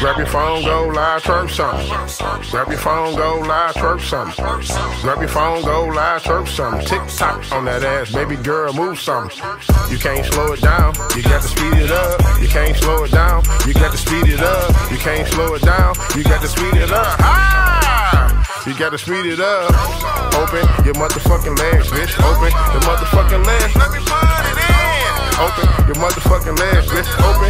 Grab your phone, go live, twerk something. Grab your phone, go live, twerk something. Grab your phone, go live, twerk something. Tick tock on that ass, baby girl, move something. You can't slow it down, you got to speed it up. You can't slow it down, you got to speed it up. You can't slow it down, you got to speed it up. Ah! You gotta speed it up. Open your motherfucking legs, bitch. Open your motherfucking legs. Let me put it in. Open your motherfucking legs, bitch. Open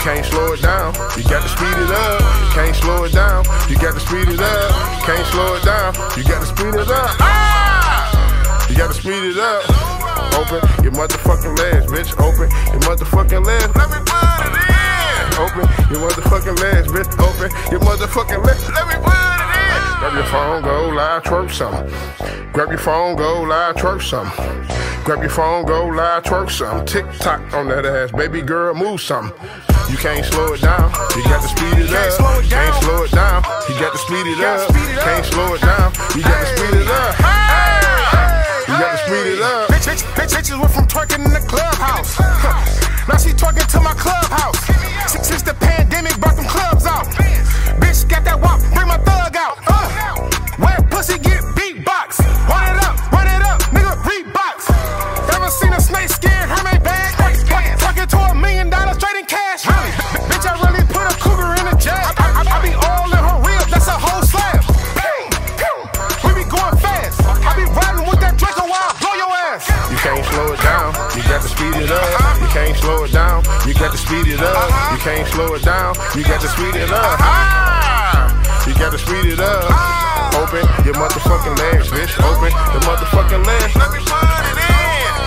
can't slow it down, you got to speed it up. Can't slow it down, you got to speed it up. Can't slow it down, you got to speed it up. Ah! You gotta speed it up. Open your motherfucking legs, bitch. Open your motherfucking legs. Let me put it in. Open your motherfucking legs, bitch. Open your motherfucking legs. Let me put it in. Grab your phone, go live, twerk something. Grab your phone, go live, twerk something. Grab your phone, go live, twerk something. Tick tock on that ass, baby girl, move something. You can't slow it down, you got to speed it up. Can't slow it down, you got to speed it up. Can't slow it down, you got to speed it up. You gotta speed it up. Bitch, bitch, bitch, bitches went from twerking in the clubhouse. now she twerking to my clubhouse. Speed it up. You can't slow it down, you got to speed it up. You can't slow it down, you got to speed it up. You got to speed it up. Open your motherfucking legs, bitch. Open your motherfucking legs. Let me put it in.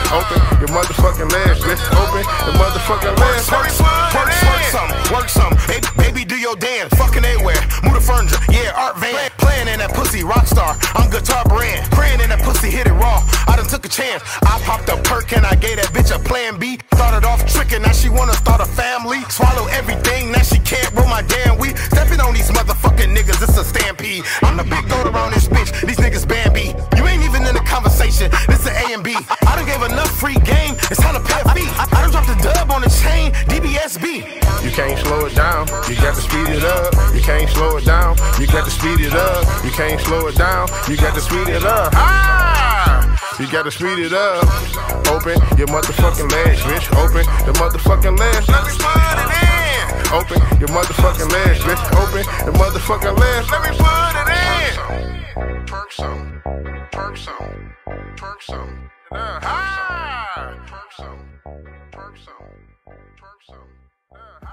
Open your motherfucking legs, bitch. Open your motherfucking legs. Work, work, work, work something, work something. Hey, baby, do your dance. Fucking everywhere. Move the furniture, yeah, Art Van. Playing in that pussy, rock star. I'm guitar brand. Praying in that pussy, chance. I popped a perk and I gave that bitch a plan B. Started off tricking, now she wanna start a family. Swallow everything, now she can't roll my damn weed. Stepping on these motherfucking niggas, it's a stampede. I'm the big goat around this bitch. These niggas Bambi. You ain't even in the conversation. This is A and B. I done gave enough free game. It's time to pay a fee. I, I done dropped a dub on the chain. DBSB. You can't slow it down, you got to speed it up. You can't slow it down, you got to speed it up. You can't slow it down, you got to speed it up. Ah! You got to speed it up. Open your motherfucking legs, bitch. Open the motherfucking legs. Let me put it in. Open your motherfucking legs, bitch. Open the motherfucking legs. Let me put it in. Twerk some, twerk some, twerk some. Uh, ah! Twerk some, twerk some, twerk some. Uh!